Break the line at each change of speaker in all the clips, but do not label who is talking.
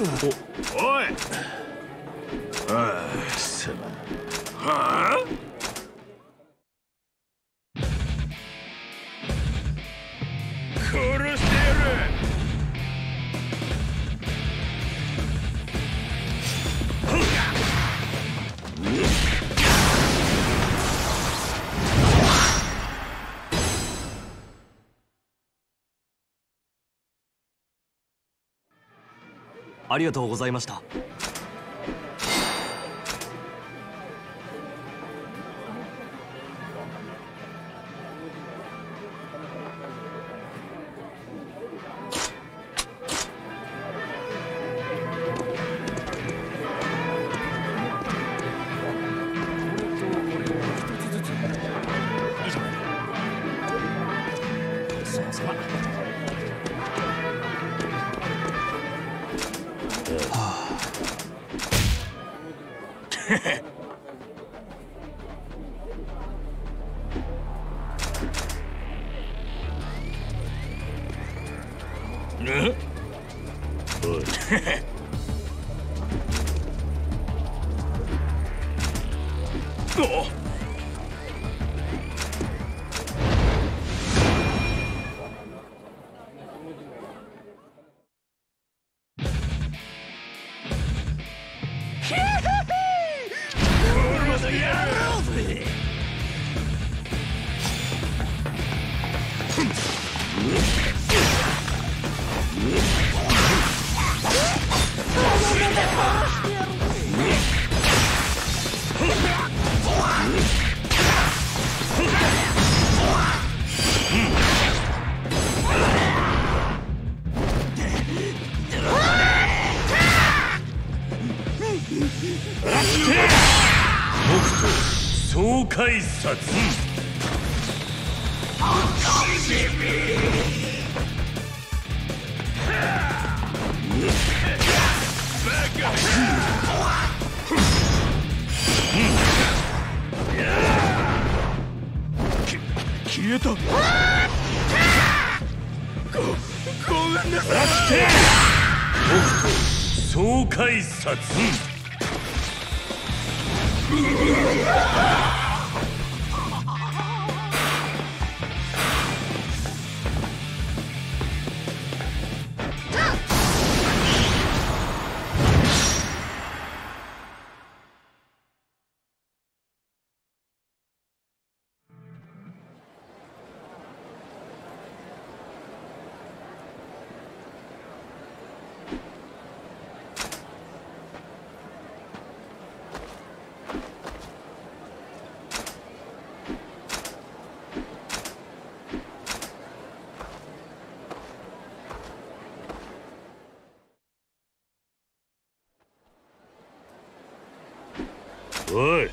おい。ありがとうございました。
お い。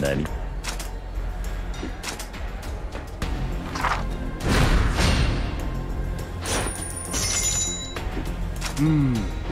何？
うん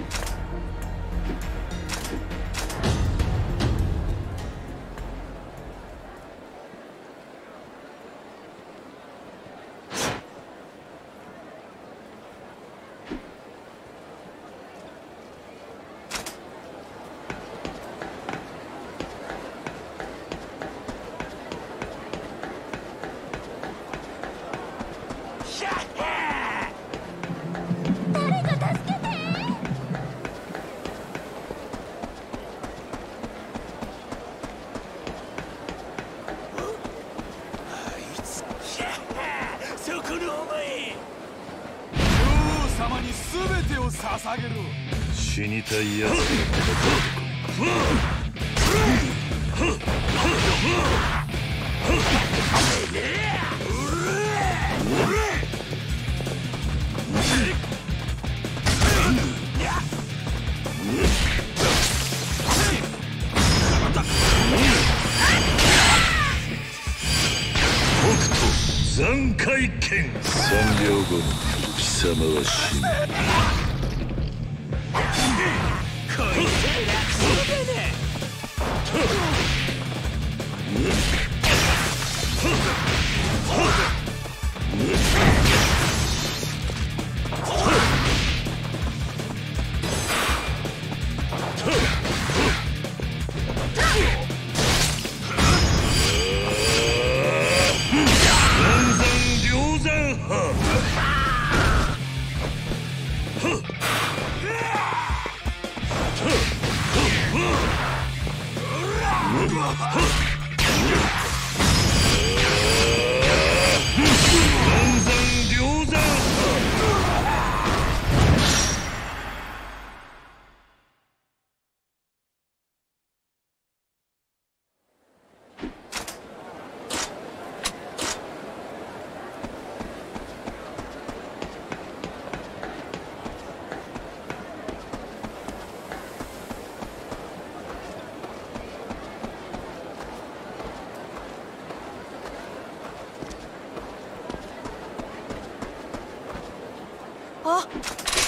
死にたいやつあっ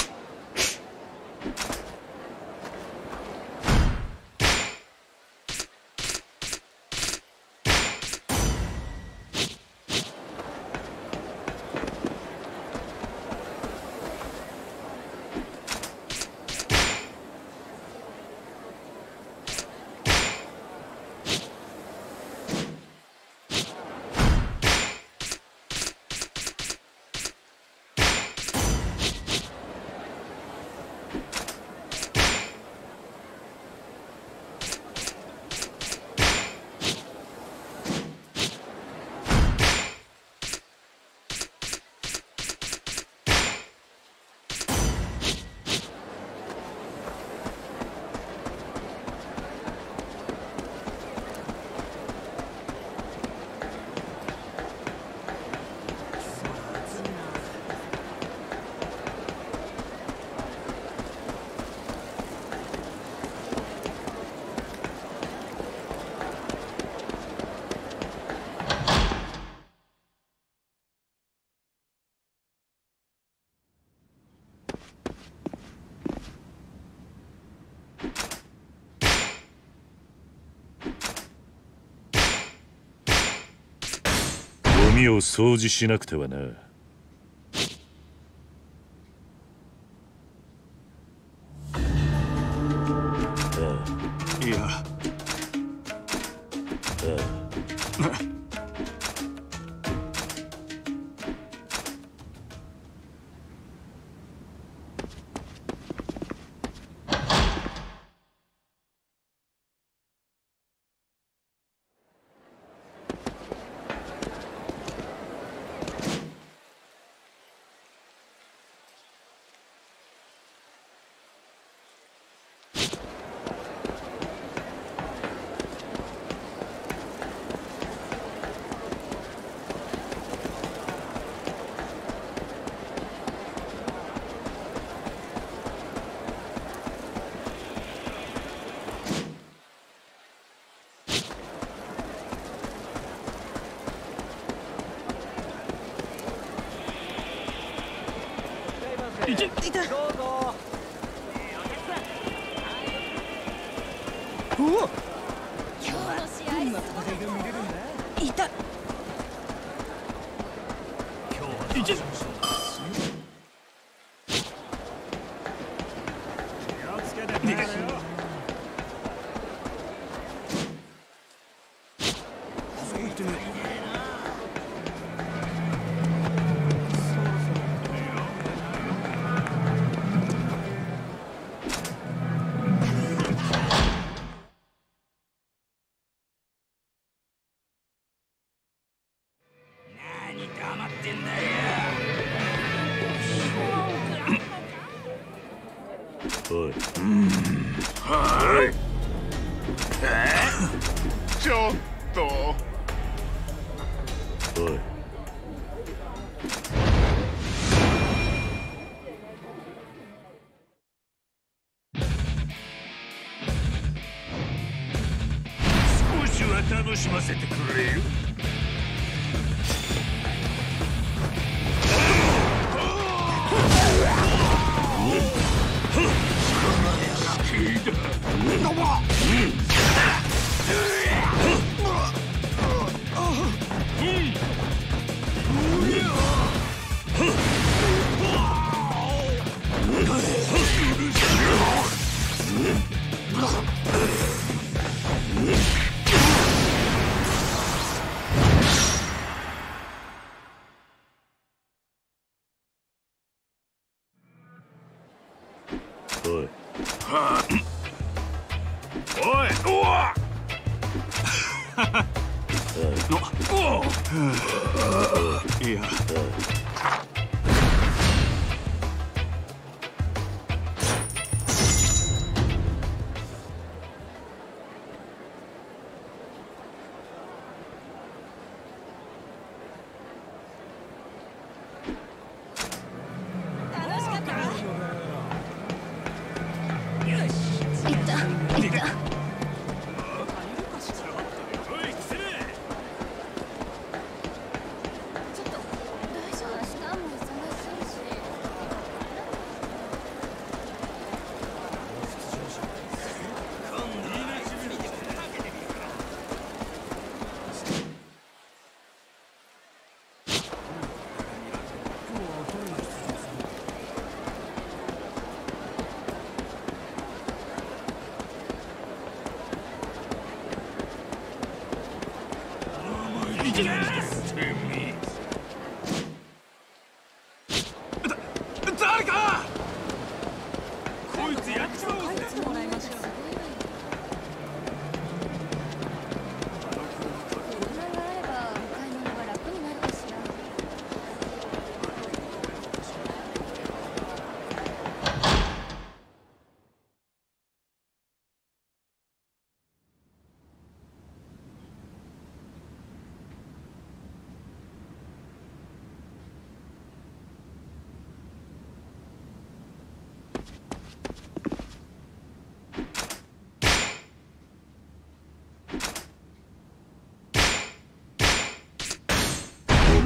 ゴを掃除しなくてはな。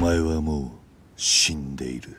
前はもう死んでいる。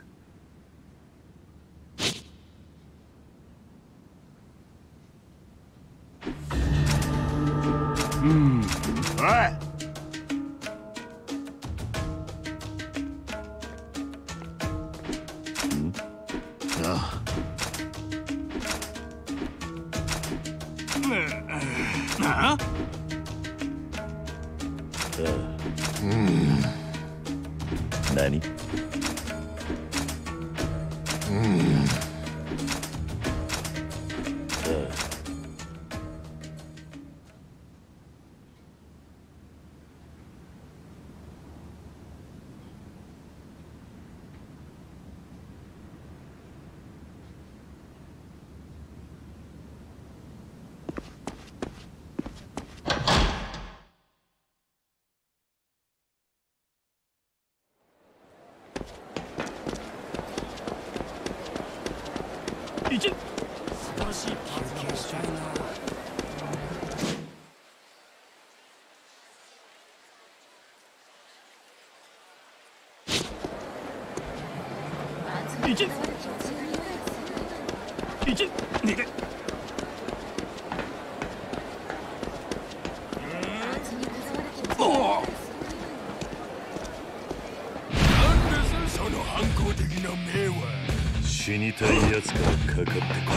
で。んな。
死にたい奴からかかってこ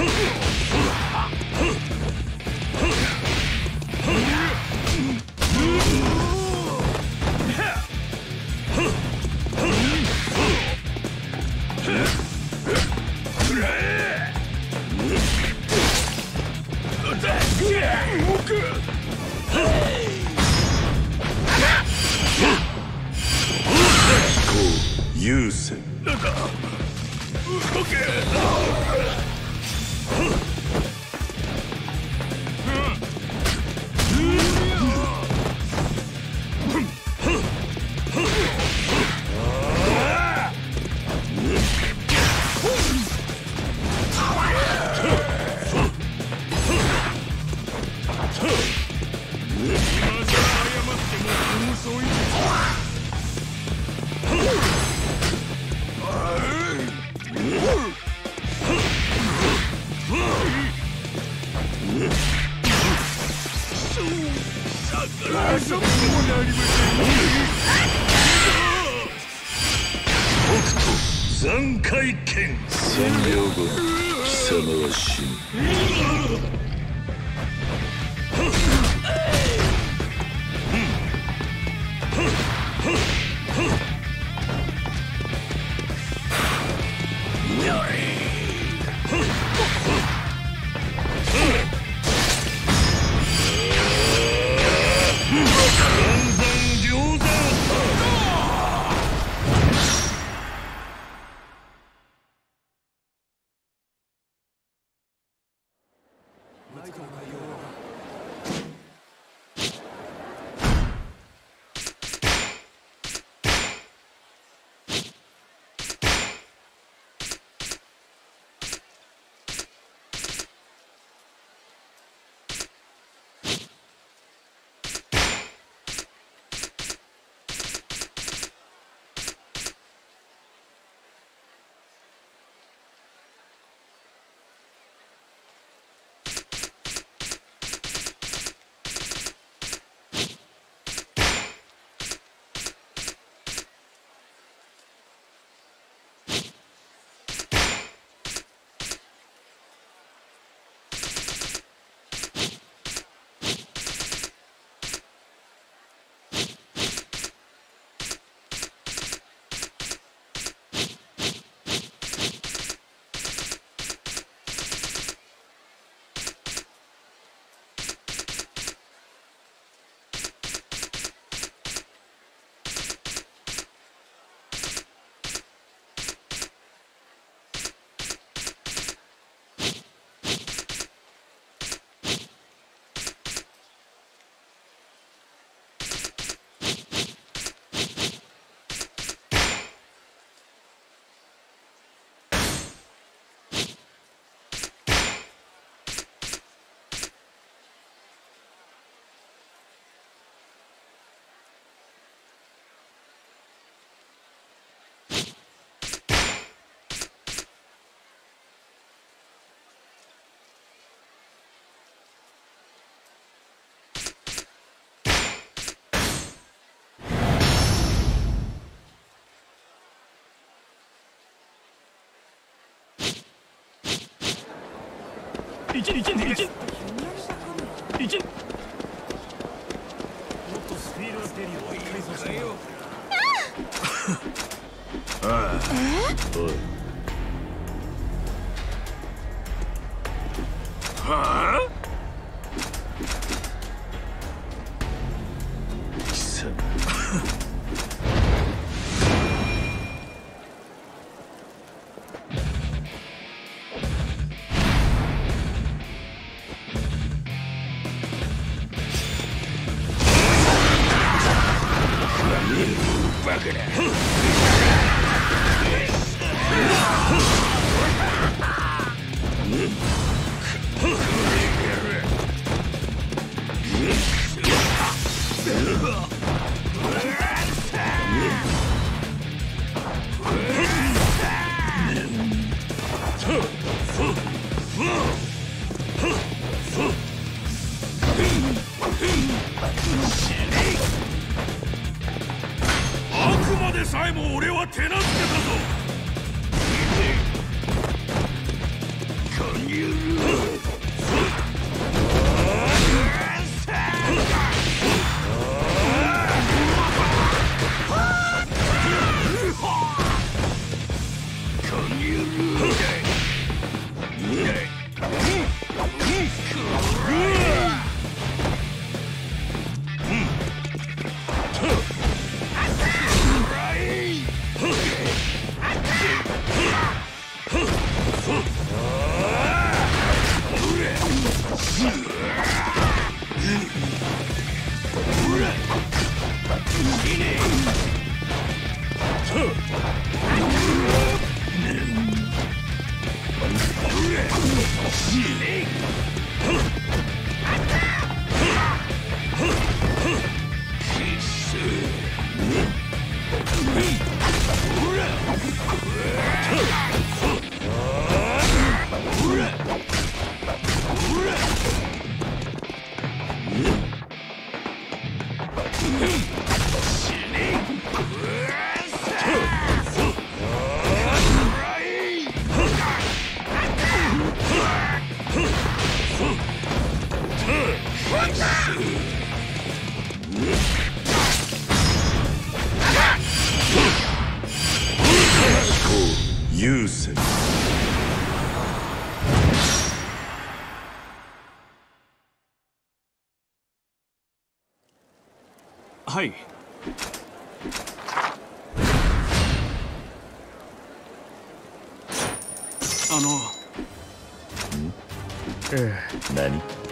一一一一。一。
おい
は
い。あの。
何何？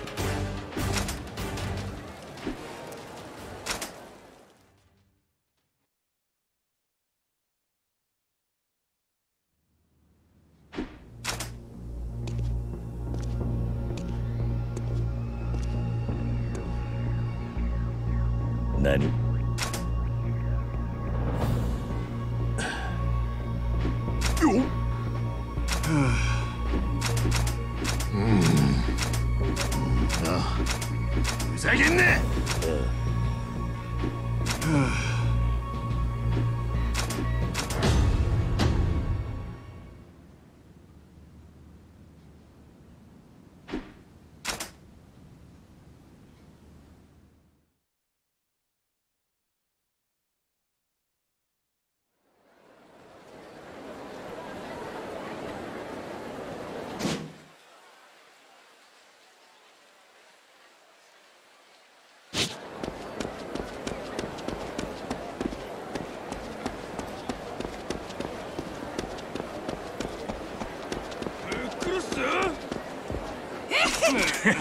貴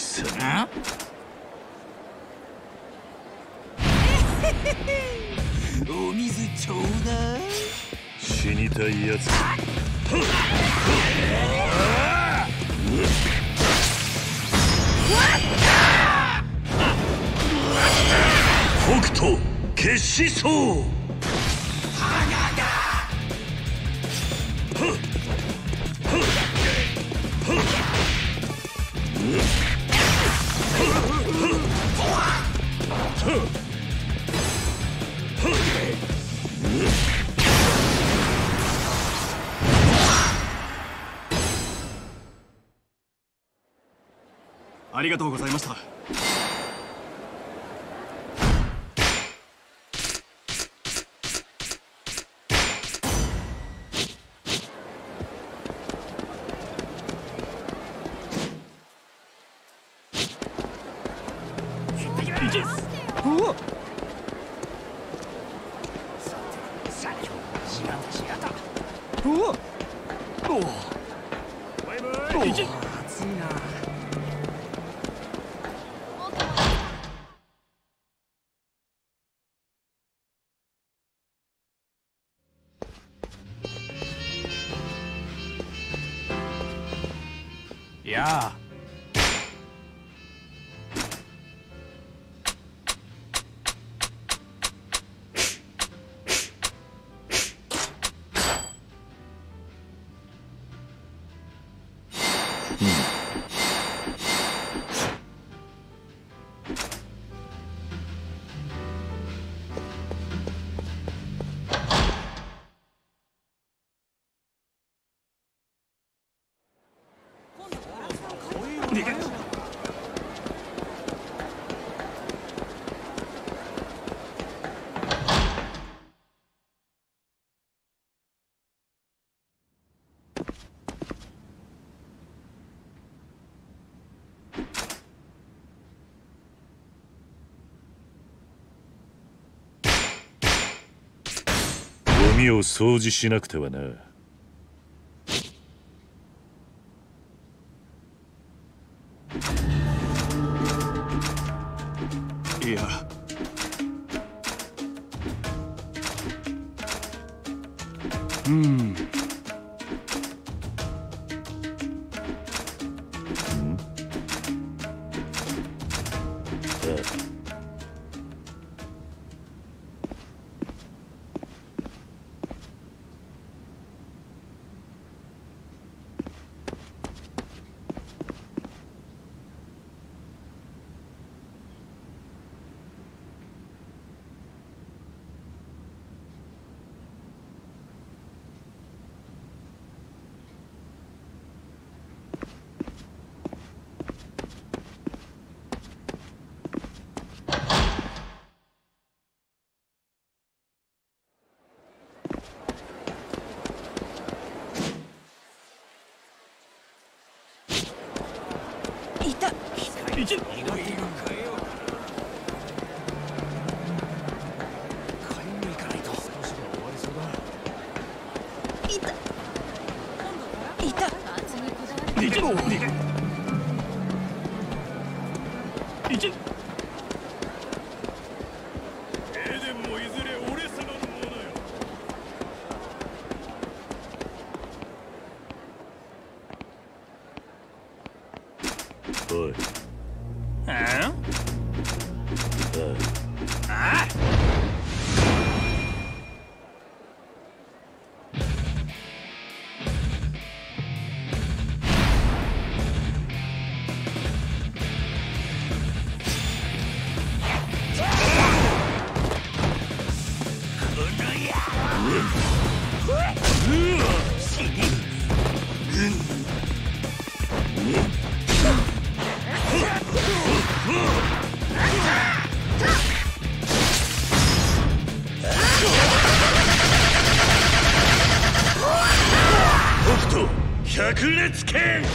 様
お水ちょうだい
死にたいやつ北斗決死そう
とうございました。
い
ゴミを掃除しなくてはな。
い
Glitzkin!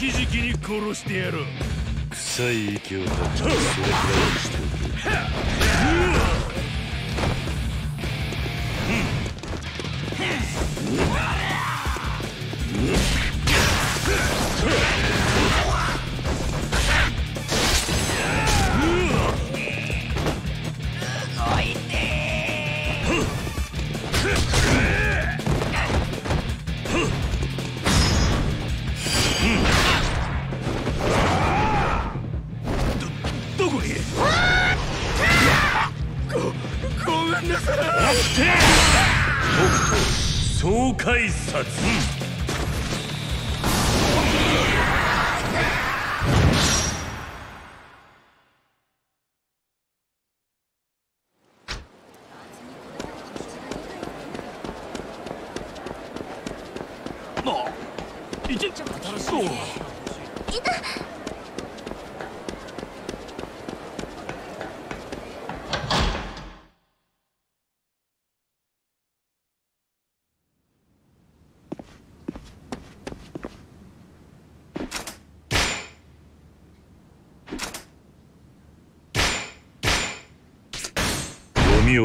きじきに殺してやろう
臭い息を立ちそれから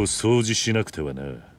を掃除しなくてはな。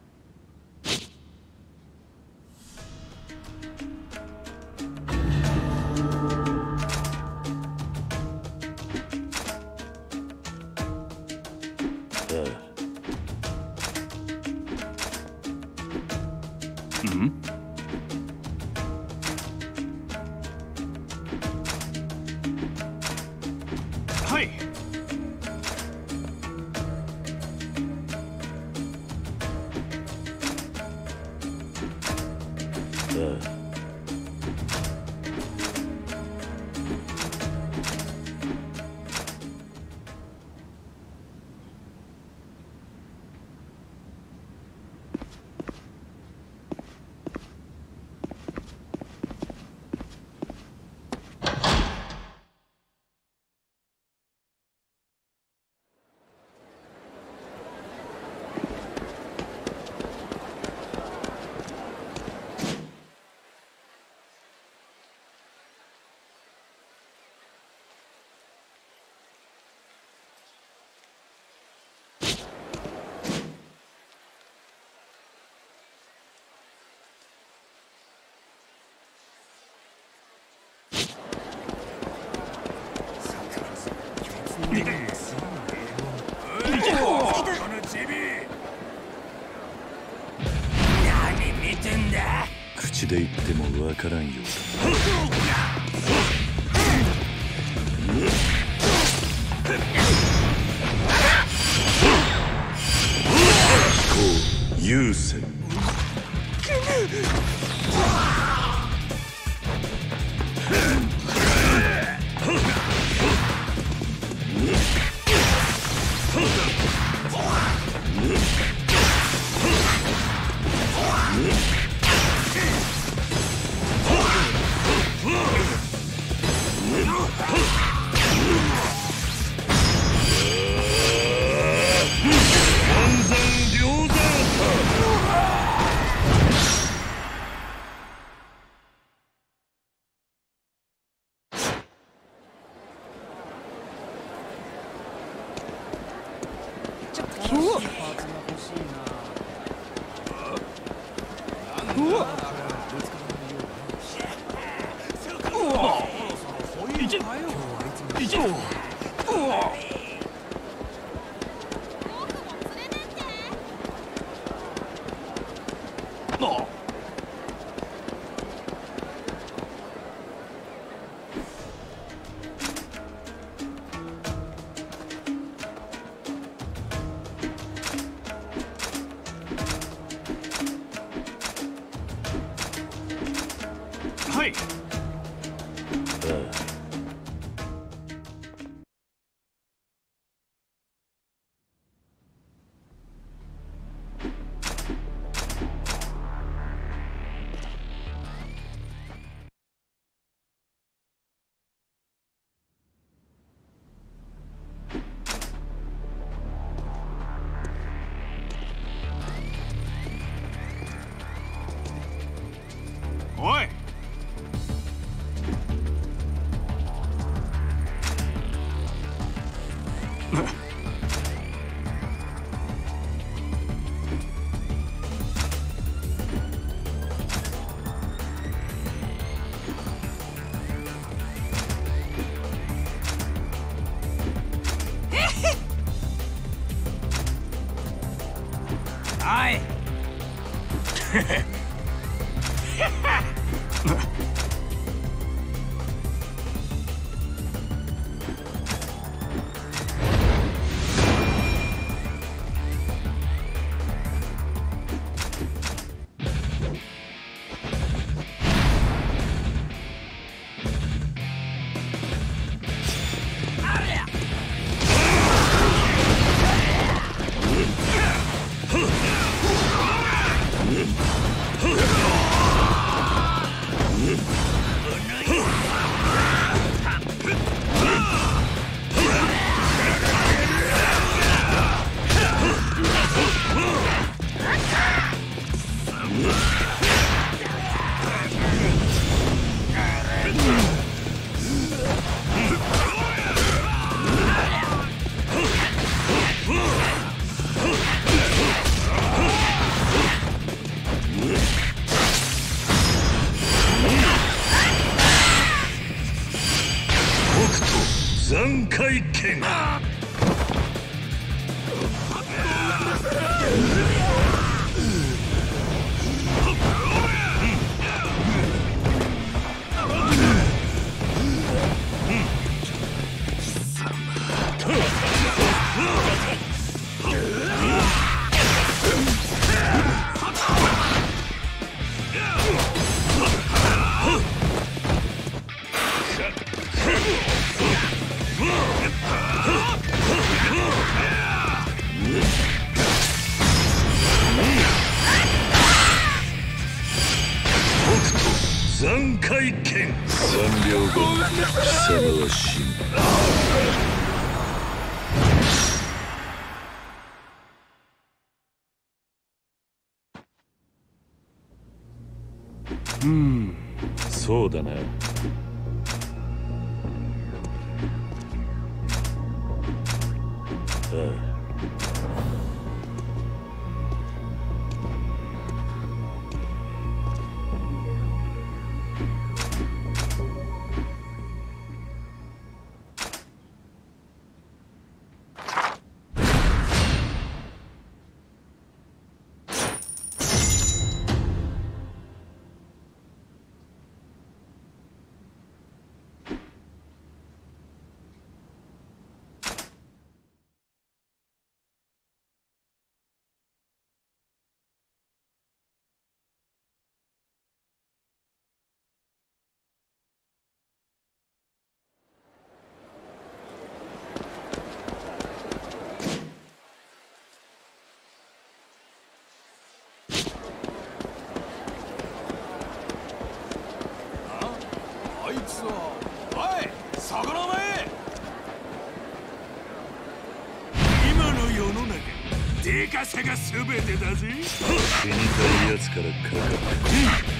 でか
さが全てだぜ。
死にたいやつからかかって。こい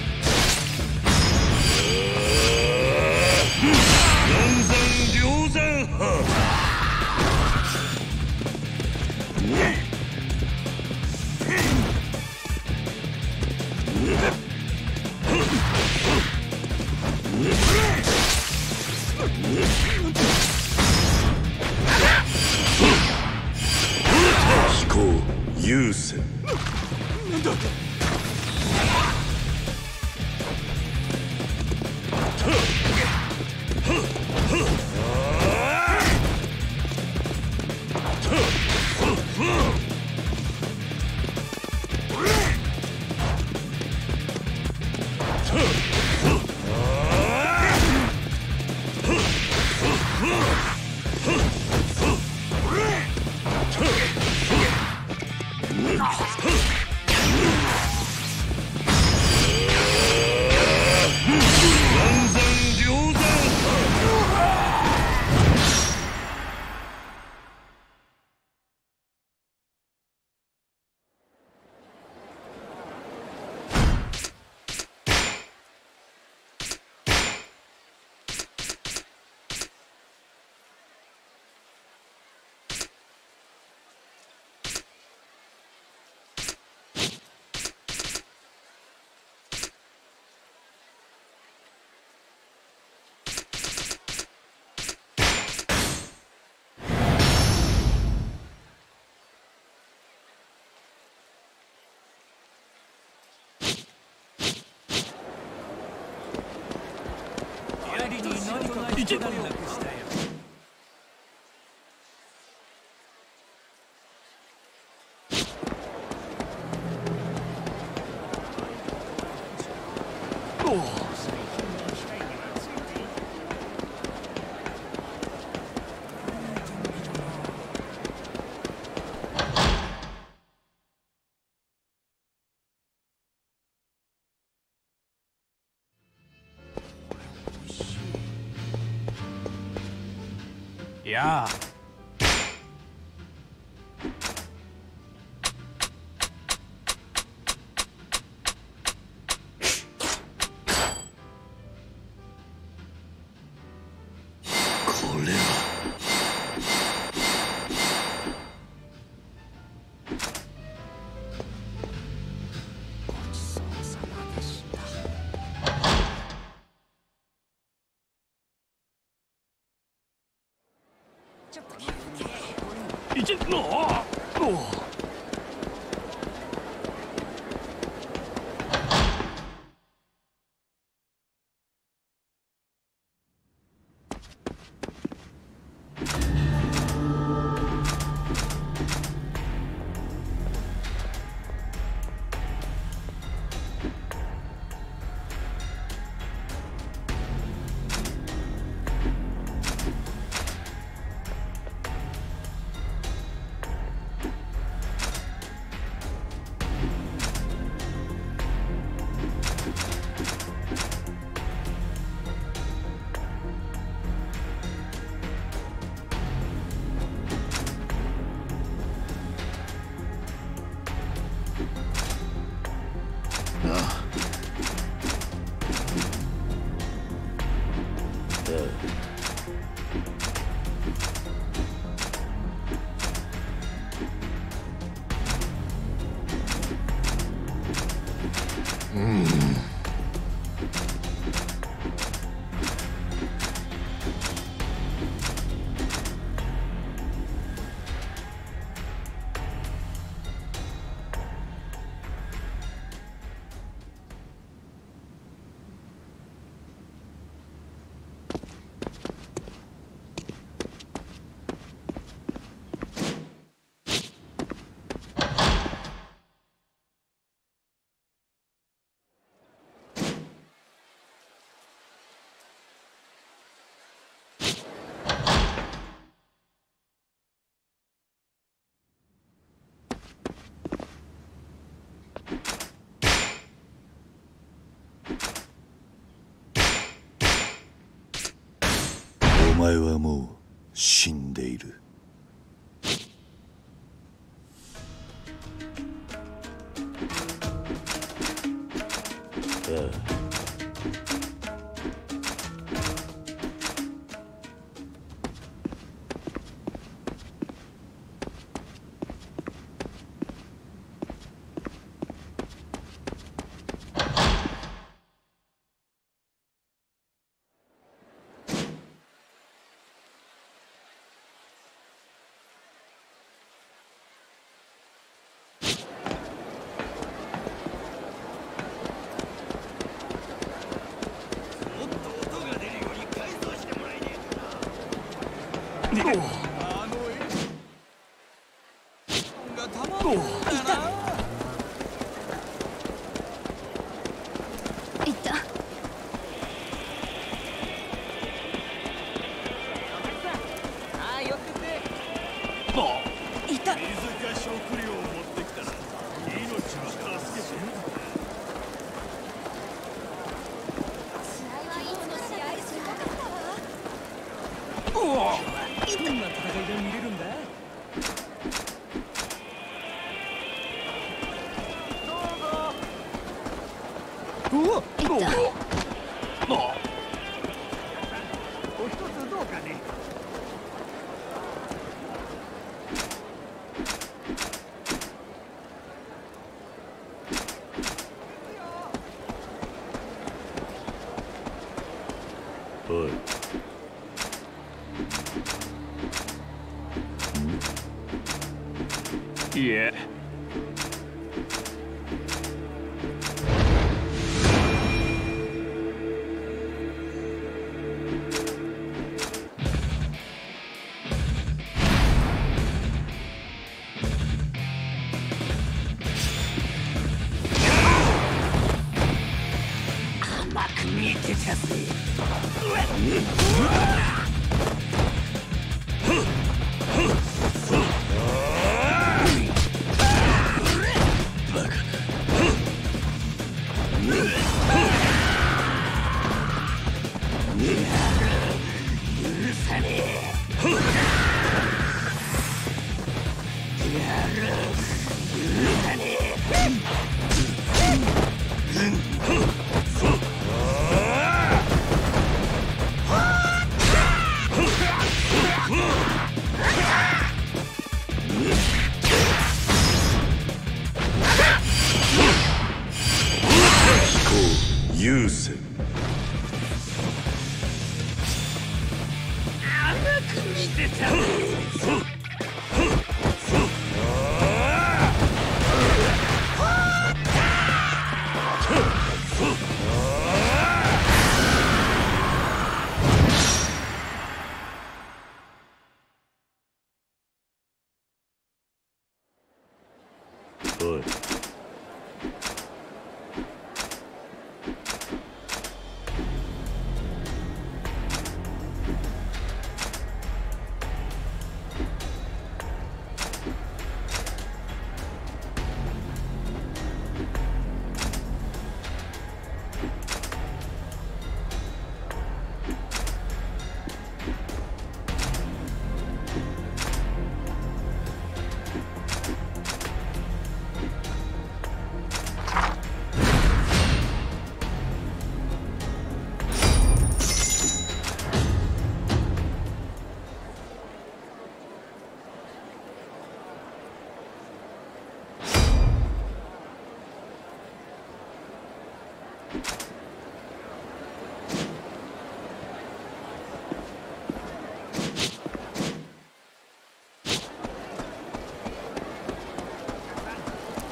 いけいやあ
こ
前はもう死んでいる。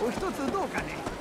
お一つどうかね。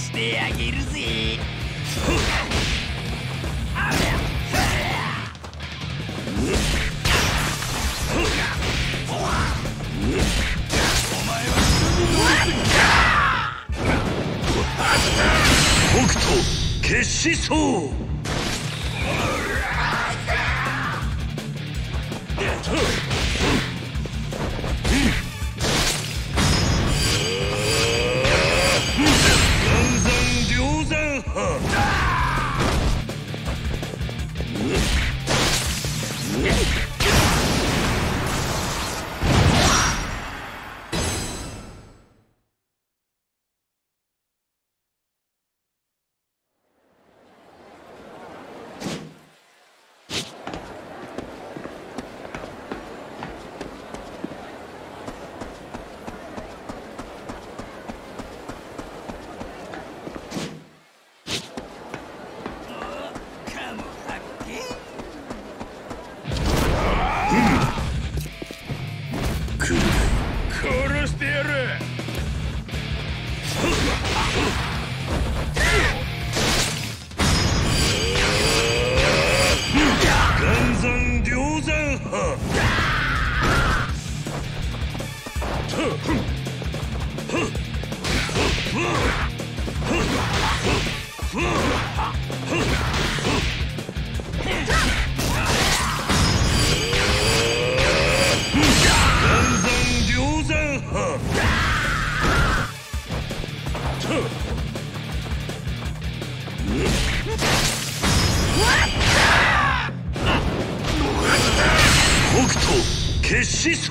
してあげるぜ。
北斗決死そう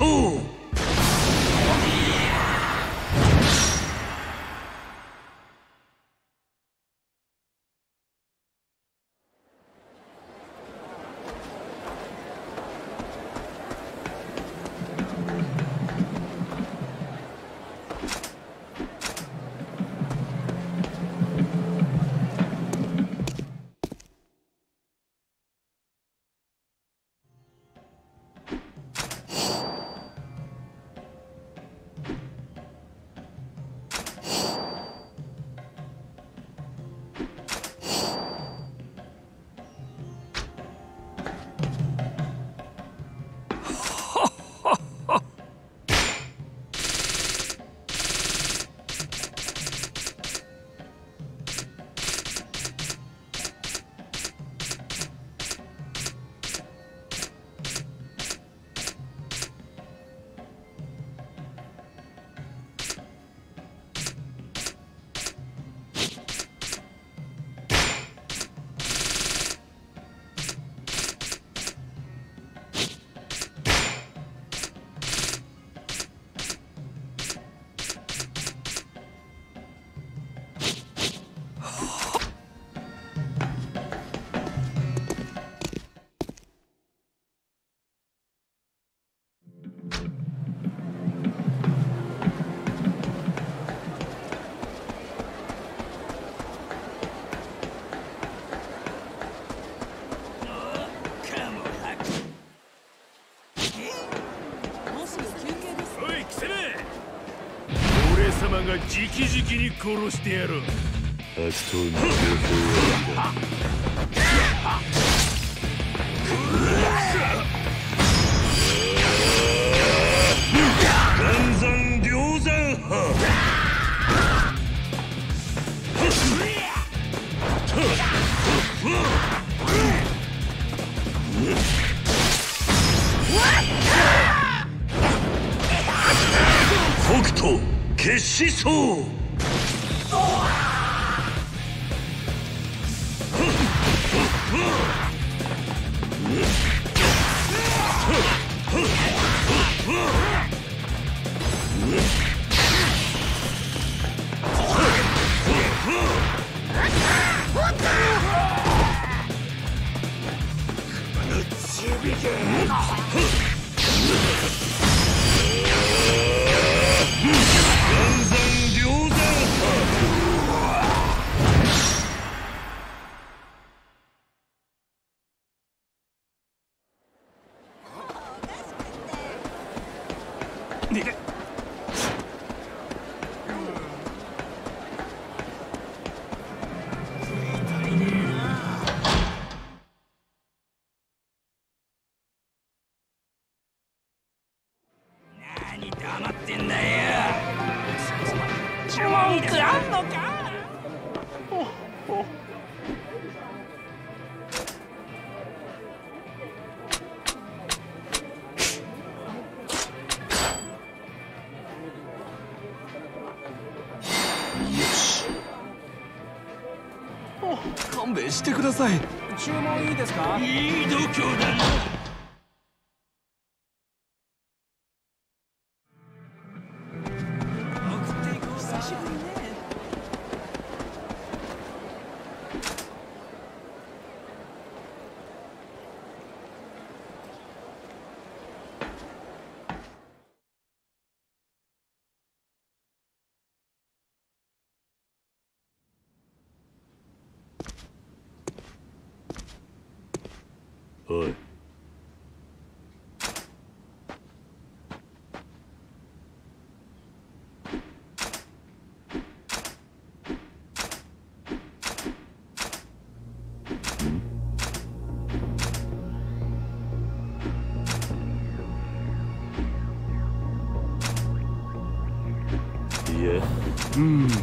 two. 直々に殺してやろう
悪党の予想は決死そう。してください。
注文いいですか？
いい度胸だな
おいいや
うん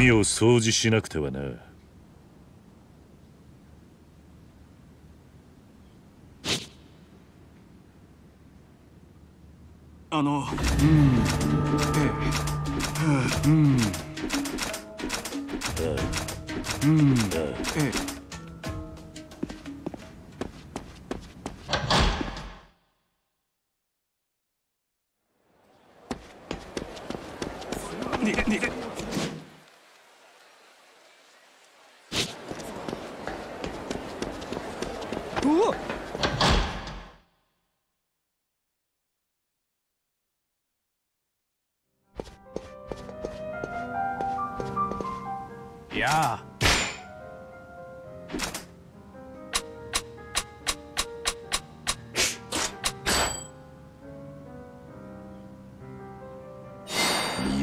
耳を掃除しなくてはな。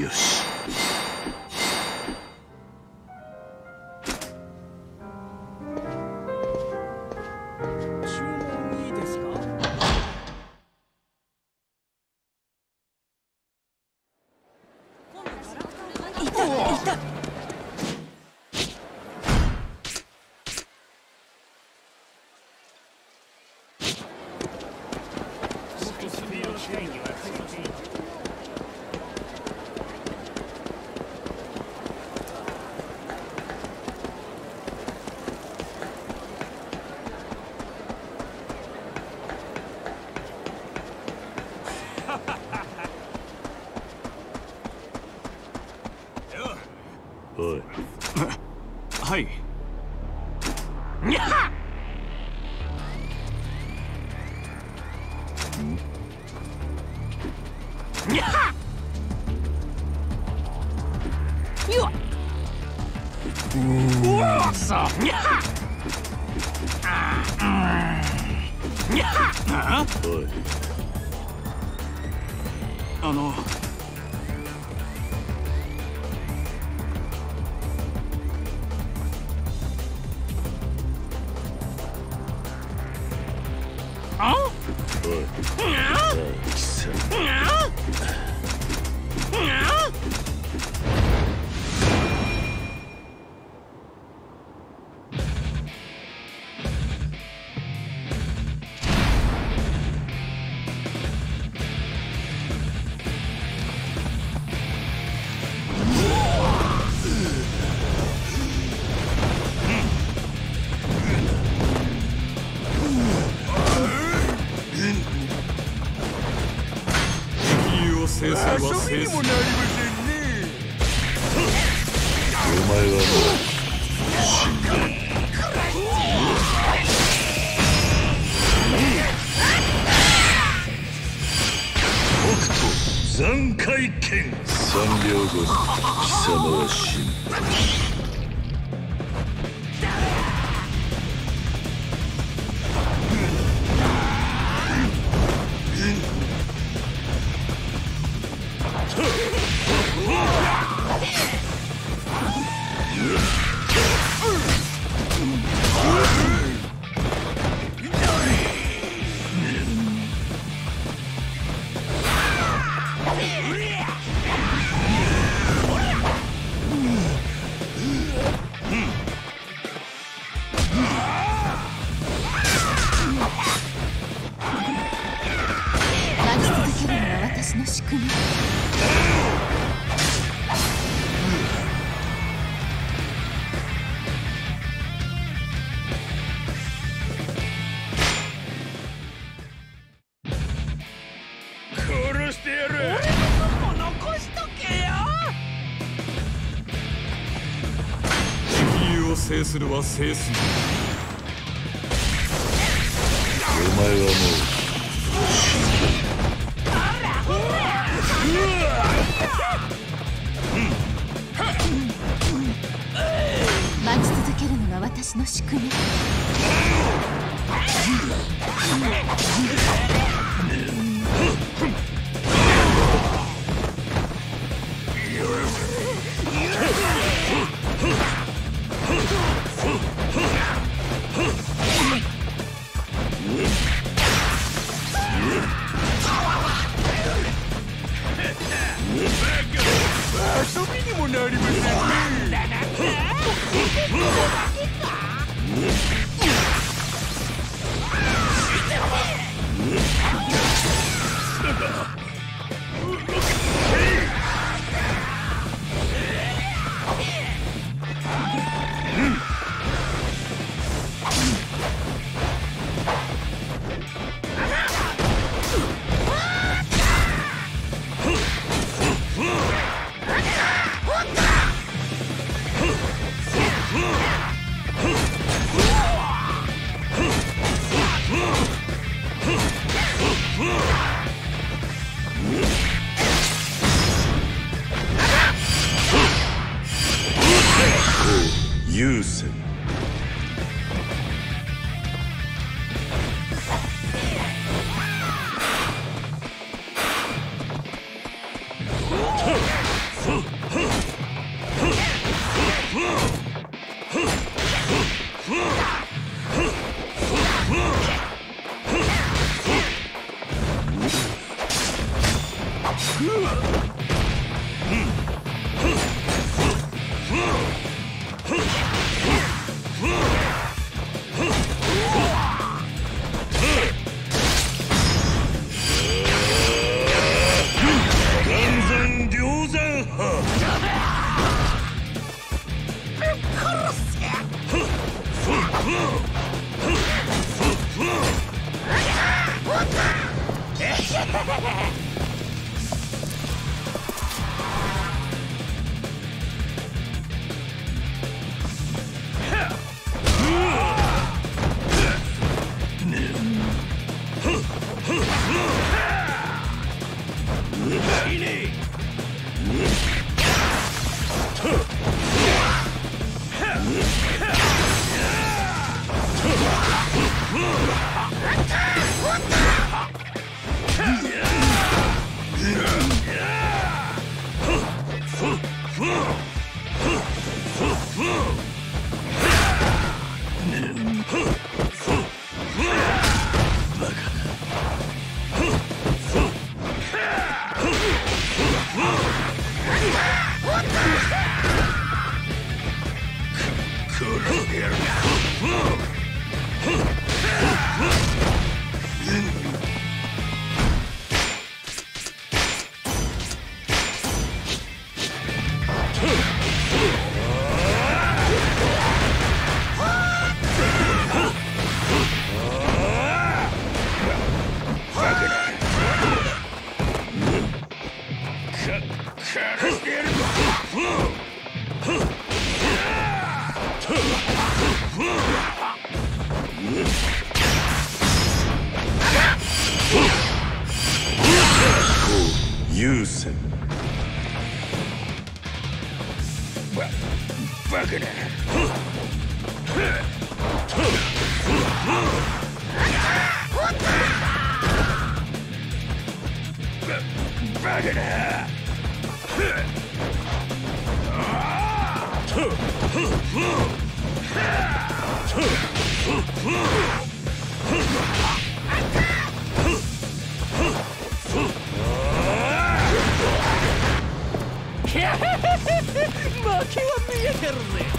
Julius. す
るは制する
use it. use him. Well, bugger Bugger Huh!
負けは見えてるぜ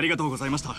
あ
りがとうございました。